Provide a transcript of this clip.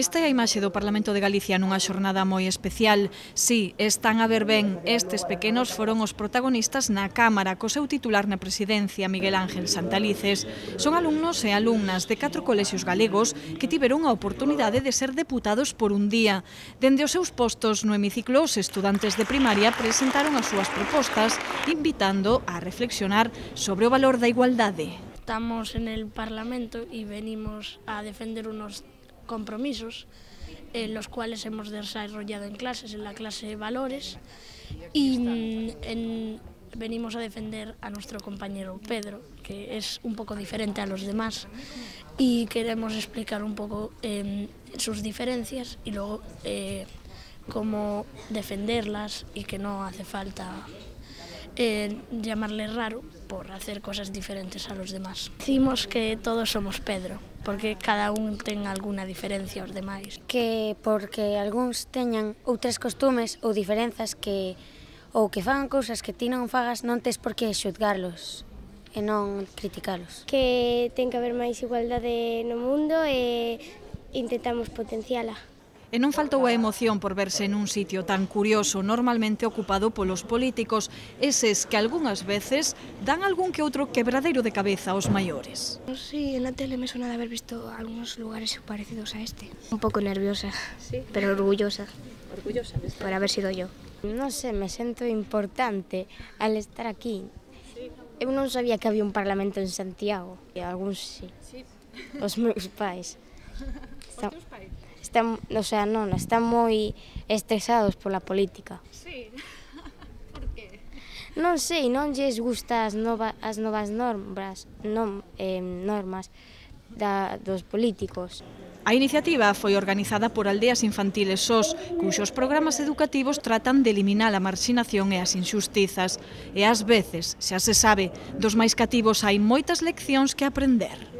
Esta é a imaxe do Parlamento de Galicia nunha xornada moi especial. Si, sí, están a ver ben, estes pequenos foron os protagonistas na Cámara, co seu titular na presidencia, Miguel Ángel Santalices. Son alumnos e alumnas de catro colexios galegos que tiveron a oportunidade de ser deputados por un día. Dende os seus postos no hemiciclo, os estudantes de primaria presentaron as súas propostas, invitando a reflexionar sobre o valor da igualdade. Estamos en el Parlamento y venimos a defender unos compromisos en los cuales hemos desarrollado en clases, en la clase valores y mm, en, venimos a defender a nuestro compañero Pedro, que es un poco diferente a los demás y queremos explicar un poco eh, sus diferencias y luego eh, cómo defenderlas y que no hace falta eh, llamarle raro por hacer cosas diferentes a los demás. Decimos que todos somos Pedro, porque cada un ten alguna diferencia aos demais. Que porque algúns teñan outras costumes ou diferenzas que ou que fagan cousas que ti non fagas non tes por que xudgarlos e non criticalos. Que ten que haber máis igualdade no mundo e intentamos potenciala. E non faltou a emoción por verse nun sitio tan curioso normalmente ocupado polos políticos, eses que algunhas veces dan algún que outro quebradeiro de cabeza aos maiores. Sí, en la tele me sona de haber visto algúns lugares parecidos a este. Un pouco nerviosa, sí. pero orgullosa. Orgullosa. Por haber sido yo. Non sei, sé, me sento importante al estar aquí. Sí. Eu non sabía que había un parlamento en Santiago. E algúns sí. sí. Os meus pais. Os teus pais? están, o sea, non, están moi estresados pola política. Sí. Por que? Non sei, non lles gusta as, nova, as novas normas, non, eh, normas da, dos políticos. A iniciativa foi organizada por Aldeas Infantiles SOS, cuxos programas educativos tratan de eliminar a marxinación e as injustizas. E ás veces, xa se sabe, dos máis cativos hai moitas leccións que aprender.